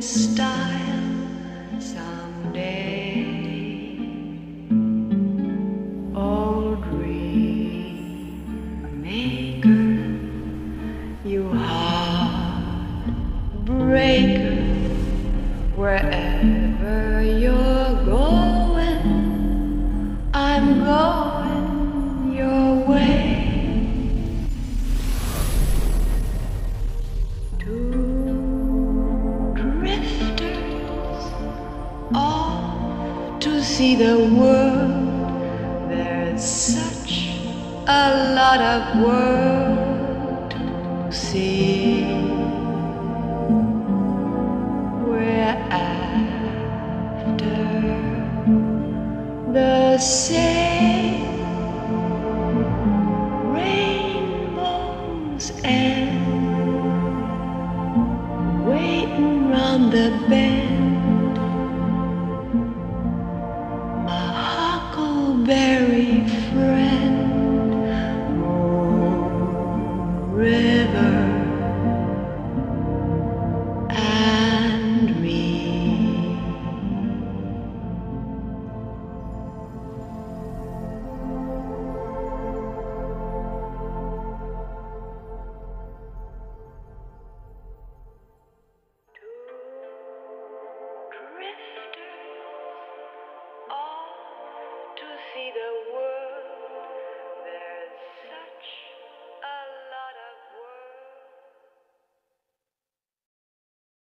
style someday. Old Remaker, you heartbreaker, wherever. The world. There's such a lot of world to see. We're after the same rainbows and waiting the bend. My huckleberry friend. the world.